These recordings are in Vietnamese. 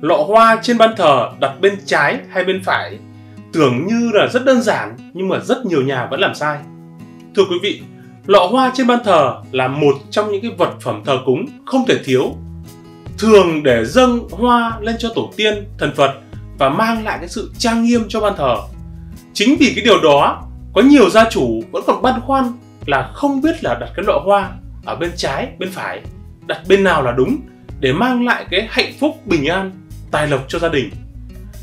lọ hoa trên ban thờ đặt bên trái hay bên phải tưởng như là rất đơn giản nhưng mà rất nhiều nhà vẫn làm sai. Thưa quý vị, lọ hoa trên ban thờ là một trong những cái vật phẩm thờ cúng không thể thiếu. Thường để dâng hoa lên cho tổ tiên, thần Phật và mang lại cái sự trang nghiêm cho ban thờ. Chính vì cái điều đó, có nhiều gia chủ vẫn còn băn khoăn là không biết là đặt cái lọ hoa ở bên trái, bên phải, đặt bên nào là đúng để mang lại cái hạnh phúc, bình an, tài lộc cho gia đình.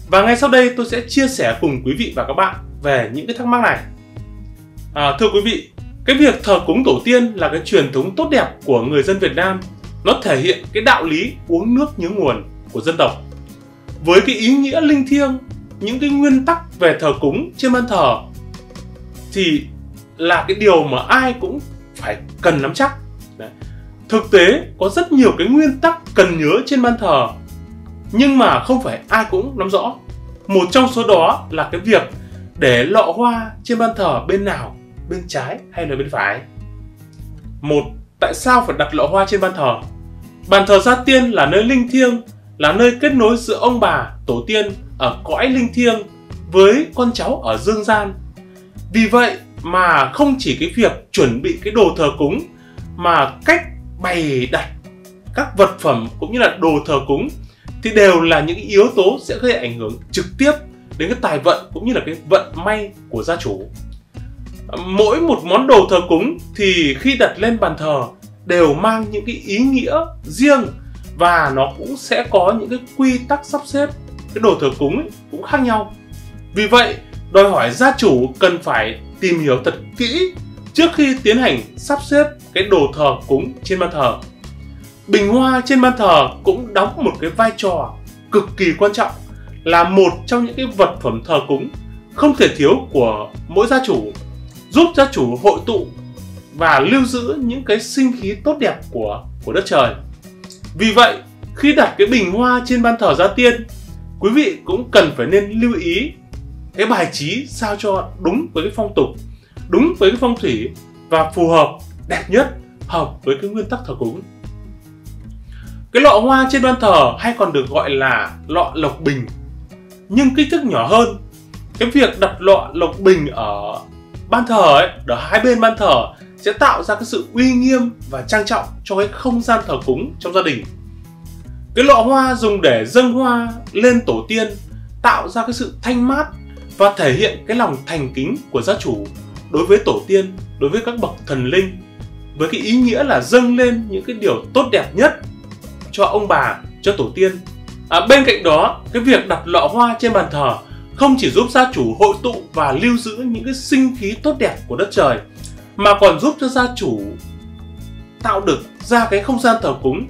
Và ngay sau đây tôi sẽ chia sẻ cùng quý vị và các bạn về những cái thắc mắc này. À, thưa quý vị, cái việc thờ cúng tổ tiên là cái truyền thống tốt đẹp của người dân Việt Nam. Nó thể hiện cái đạo lý uống nước nhớ nguồn của dân tộc. Với cái ý nghĩa linh thiêng, những cái nguyên tắc về thờ cúng trên ban thờ thì là cái điều mà ai cũng phải cần nắm chắc. Đấy. Thực tế có rất nhiều cái nguyên tắc cần nhớ trên ban thờ nhưng mà không phải ai cũng nắm rõ. Một trong số đó là cái việc để lọ hoa trên ban thờ bên nào, bên trái hay là bên phải. Một, tại sao phải đặt lọ hoa trên ban thờ? Bàn thờ gia tiên là nơi linh thiêng, là nơi kết nối giữa ông bà, tổ tiên ở cõi linh thiêng với con cháu ở dương gian. Vì vậy mà không chỉ cái việc chuẩn bị cái đồ thờ cúng mà cách bày đặt các vật phẩm cũng như là đồ thờ cúng thì đều là những yếu tố sẽ gây ảnh hưởng trực tiếp đến cái tài vận cũng như là cái vận may của gia chủ. Mỗi một món đồ thờ cúng thì khi đặt lên bàn thờ đều mang những cái ý nghĩa riêng và nó cũng sẽ có những cái quy tắc sắp xếp cái đồ thờ cúng ấy cũng khác nhau. Vì vậy, đòi hỏi gia chủ cần phải tìm hiểu thật kỹ trước khi tiến hành sắp xếp cái đồ thờ cúng trên bàn thờ bình hoa trên ban thờ cũng đóng một cái vai trò cực kỳ quan trọng, là một trong những cái vật phẩm thờ cúng không thể thiếu của mỗi gia chủ, giúp gia chủ hội tụ và lưu giữ những cái sinh khí tốt đẹp của của đất trời. Vì vậy, khi đặt cái bình hoa trên ban thờ gia tiên, quý vị cũng cần phải nên lưu ý cái bài trí sao cho đúng với cái phong tục, đúng với cái phong thủy và phù hợp, đẹp nhất, hợp với cái nguyên tắc thờ cúng cái lọ hoa trên ban thờ hay còn được gọi là lọ lộc bình nhưng kích thước nhỏ hơn. Cái việc đặt lọ lộc bình ở ban thờ ấy, ở hai bên ban thờ sẽ tạo ra cái sự uy nghiêm và trang trọng cho cái không gian thờ cúng trong gia đình. Cái lọ hoa dùng để dâng hoa lên tổ tiên tạo ra cái sự thanh mát và thể hiện cái lòng thành kính của gia chủ đối với tổ tiên, đối với các bậc thần linh với cái ý nghĩa là dâng lên những cái điều tốt đẹp nhất cho ông bà, cho tổ tiên. À, bên cạnh đó, cái việc đặt lọ hoa trên bàn thờ không chỉ giúp gia chủ hội tụ và lưu giữ những cái sinh khí tốt đẹp của đất trời, mà còn giúp cho gia chủ tạo được ra cái không gian thờ cúng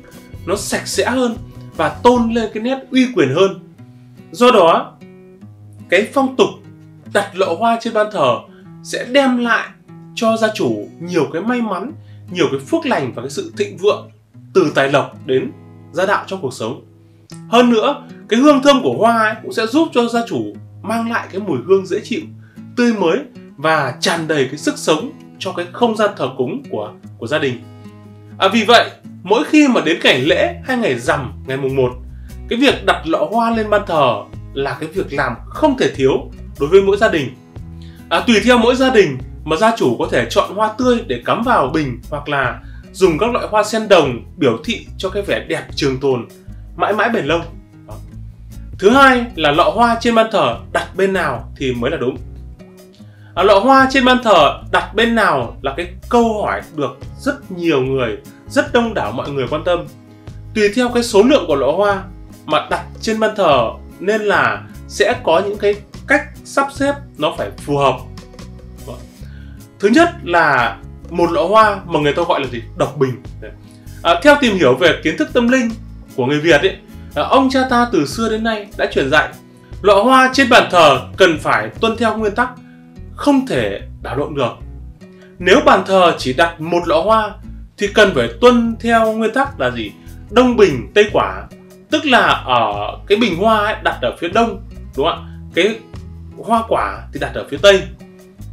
nó sạch sẽ hơn và tôn lên cái nét uy quyền hơn. Do đó, cái phong tục đặt lọ hoa trên ban thờ sẽ đem lại cho gia chủ nhiều cái may mắn, nhiều cái phước lành và cái sự thịnh vượng từ tài lộc đến gia đạo trong cuộc sống. Hơn nữa cái hương thơm của hoa ấy cũng sẽ giúp cho gia chủ mang lại cái mùi hương dễ chịu tươi mới và tràn đầy cái sức sống cho cái không gian thờ cúng của của gia đình. À, vì vậy mỗi khi mà đến ngày lễ hay ngày rằm ngày mùng 1 cái việc đặt lọ hoa lên ban thờ là cái việc làm không thể thiếu đối với mỗi gia đình. À, tùy theo mỗi gia đình mà gia chủ có thể chọn hoa tươi để cắm vào bình hoặc là dùng các loại hoa sen đồng biểu thị cho cái vẻ đẹp trường tồn mãi mãi bền lâu. Thứ hai là lọ hoa trên ban thờ đặt bên nào thì mới là đúng. À, lọ hoa trên ban thờ đặt bên nào là cái câu hỏi được rất nhiều người rất đông đảo mọi người quan tâm. Tùy theo cái số lượng của lọ hoa mà đặt trên ban thờ nên là sẽ có những cái cách sắp xếp nó phải phù hợp. Thứ nhất là một lọ hoa mà người ta gọi là gì? Độc bình. À, theo tìm hiểu về kiến thức tâm linh của người việt ấy à, ông cha ta từ xưa đến nay đã truyền dạy lọ hoa trên bàn thờ cần phải tuân theo nguyên tắc không thể đảo lộn được. Nếu bàn thờ chỉ đặt một lọ hoa thì cần phải tuân theo nguyên tắc là gì? Đông bình tây quả. Tức là ở cái bình hoa ấy, đặt ở phía đông đúng không ạ? Cái hoa quả thì đặt ở phía tây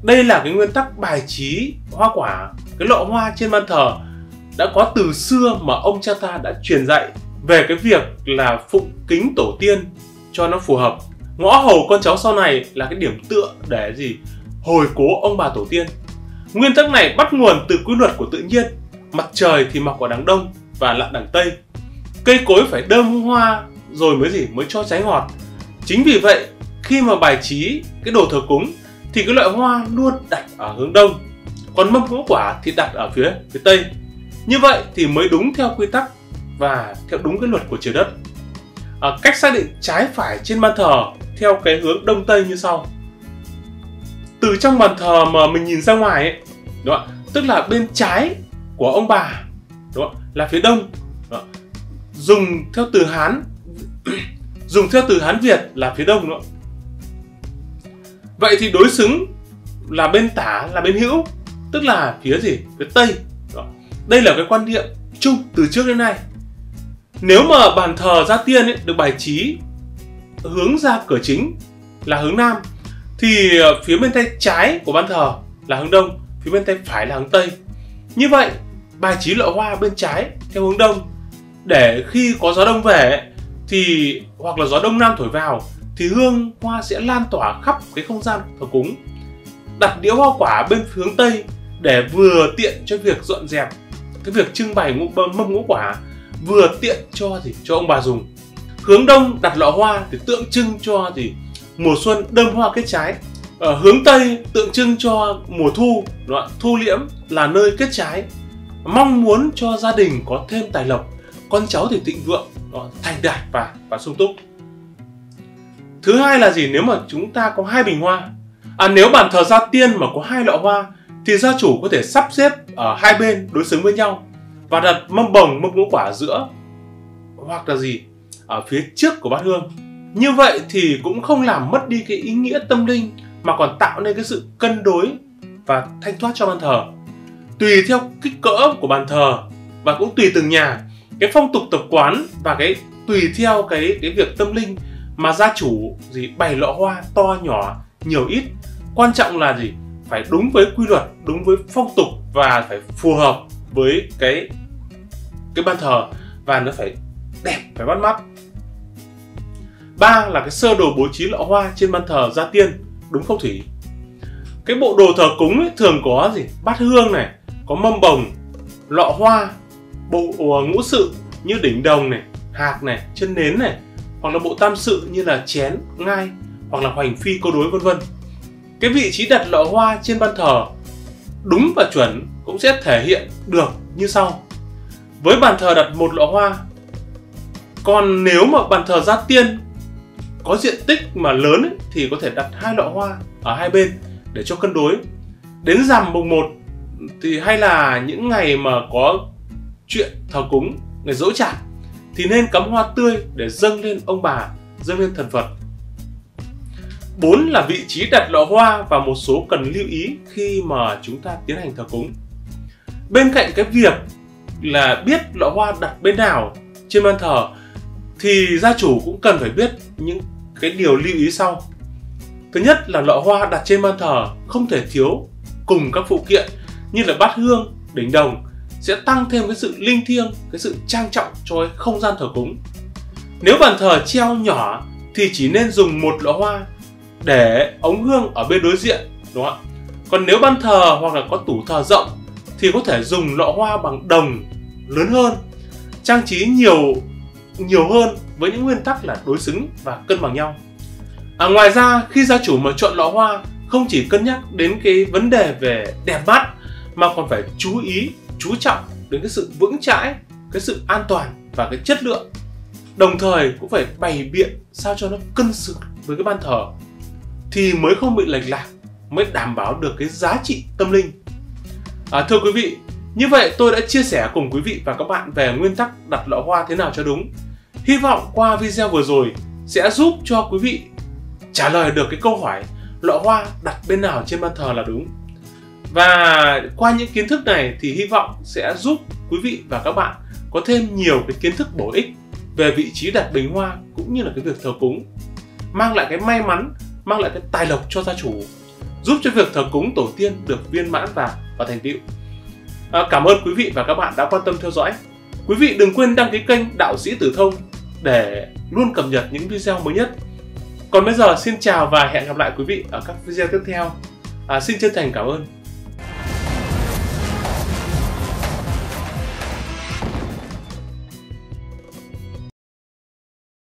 đây là cái nguyên tắc bài trí hoa quả. Cái lọ hoa trên ban thờ đã có từ xưa mà ông cha ta đã truyền dạy về cái việc là phụng kính tổ tiên cho nó phù hợp. Ngõ hầu con cháu sau này là cái điểm tựa để gì? Hồi cố ông bà tổ tiên. Nguyên tắc này bắt nguồn từ quy luật của tự nhiên. Mặt trời thì mọc ở đằng đông và lặn đằng tây. Cây cối phải đơm hoa rồi mới gì? Mới cho trái ngọt. Chính vì vậy, khi mà bài trí cái đồ thờ cúng thì cái loại hoa luôn đặt ở hướng đông còn mâm ngũ quả thì đặt ở phía phía tây như vậy thì mới đúng theo quy tắc và theo đúng cái luật của trời đất à, cách xác định trái phải trên bàn thờ theo cái hướng đông tây như sau từ trong bàn thờ mà mình nhìn ra ngoài ấy đúng không? tức là bên trái của ông bà đúng không? là phía đông đúng không? dùng theo từ hán dùng theo từ hán việt là phía đông đúng không? Vậy thì đối xứng là bên tả là bên hữu tức là phía gì? Phía tây. Đó. đây là cái quan niệm chung từ trước đến nay. Nếu mà bàn thờ gia tiên ấy, được bài trí hướng ra cửa chính là hướng nam thì phía bên tay trái của bàn thờ là hướng đông phía bên tay phải là hướng tây. Như vậy bài trí lọ hoa bên trái theo hướng đông để khi có gió đông về thì hoặc là gió đông nam thổi vào thì hương hoa sẽ lan tỏa khắp cái không gian thờ cúng. Đặt đĩa hoa quả bên hướng tây để vừa tiện cho việc dọn dẹp, cái việc trưng bày ngũ mâm ngũ quả, vừa tiện cho gì? Cho ông bà dùng. Hướng đông đặt lọ hoa thì tượng trưng cho gì? Mùa xuân đơm hoa kết trái. Ở hướng tây tượng trưng cho mùa thu đoạn thu liễm là nơi kết trái. Mong muốn cho gia đình có thêm tài lộc, con cháu thì thịnh vượng thành đạt và và sung túc thứ hai là gì? Nếu mà chúng ta có hai bình hoa à nếu bàn thờ gia tiên mà có hai lọ hoa, thì gia chủ có thể sắp xếp ở hai bên đối xứng với nhau và đặt mâm bồng, mâm ngũ quả ở giữa hoặc là gì? Ở phía trước của bát hương. Như vậy thì cũng không làm mất đi cái ý nghĩa tâm linh mà còn tạo nên cái sự cân đối và thanh thoát cho bàn thờ. Tùy theo kích cỡ của bàn thờ và cũng tùy từng nhà, cái phong tục tập quán và cái tùy theo cái cái việc tâm linh mà gia chủ gì bày lọ hoa to nhỏ nhiều ít. Quan trọng là gì? Phải đúng với quy luật đúng với phong tục và phải phù hợp với cái cái ban thờ và nó phải đẹp phải bắt mắt. Ba là cái sơ đồ bố trí lọ hoa trên ban thờ gia tiên đúng không thủy? Cái bộ đồ thờ cúng ấy, thường có gì? Bát hương này có mâm bồng lọ hoa bộ ờ, ngũ sự như đỉnh đồng này hạt này chân nến này hoặc là bộ tam sự như là chén ngai hoặc là hoành phi câu đối vân vân. Cái vị trí đặt lọ hoa trên ban thờ đúng và chuẩn cũng sẽ thể hiện được như sau. Với bàn thờ đặt một lọ hoa còn nếu mà bàn thờ gia tiên có diện tích mà lớn ấy, thì có thể đặt hai lọ hoa ở hai bên để cho cân đối. Đến rằm mùng 1 thì hay là những ngày mà có chuyện thờ cúng ngày dỗ chạp thì nên cắm hoa tươi để dâng lên ông bà, dâng lên thần phật. Bốn là vị trí đặt lọ hoa và một số cần lưu ý khi mà chúng ta tiến hành thờ cúng. Bên cạnh cái việc là biết lọ hoa đặt bên nào trên bàn thờ, thì gia chủ cũng cần phải biết những cái điều lưu ý sau. Thứ nhất là lọ hoa đặt trên bàn thờ không thể thiếu cùng các phụ kiện như là bát hương, đỉnh đồng sẽ tăng thêm cái sự linh thiêng cái sự trang trọng cho cái không gian thờ cúng. Nếu bàn thờ treo nhỏ thì chỉ nên dùng một lọ hoa để ống hương ở bên đối diện đúng không ạ? Còn nếu ban thờ hoặc là có tủ thờ rộng thì có thể dùng lọ hoa bằng đồng lớn hơn trang trí nhiều nhiều hơn với những nguyên tắc là đối xứng và cân bằng nhau. À, ngoài ra khi gia chủ mà chọn lọ hoa không chỉ cân nhắc đến cái vấn đề về đẹp mắt mà còn phải chú ý chú trọng đến cái sự vững chãi cái sự an toàn và cái chất lượng. Đồng thời cũng phải bày biện sao cho nó cân xứng với cái ban thờ thì mới không bị lệch lạc mới đảm bảo được cái giá trị tâm linh. À, thưa quý vị như vậy tôi đã chia sẻ cùng quý vị và các bạn về nguyên tắc đặt lọ hoa thế nào cho đúng. Hy vọng qua video vừa rồi sẽ giúp cho quý vị trả lời được cái câu hỏi lọ hoa đặt bên nào trên ban thờ là đúng và qua những kiến thức này thì hy vọng sẽ giúp quý vị và các bạn có thêm nhiều cái kiến thức bổ ích về vị trí đặt bình hoa cũng như là cái việc thờ cúng mang lại cái may mắn mang lại cái tài lộc cho gia chủ giúp cho việc thờ cúng tổ tiên được viên mãn và và thành tựu à, cảm ơn quý vị và các bạn đã quan tâm theo dõi Quý vị đừng quên đăng ký kênh Đạo sĩ Tử Thông để luôn cập nhật những video mới nhất. Còn bây giờ xin chào và hẹn gặp lại quý vị ở các video tiếp theo. À, xin chân thành cảm ơn.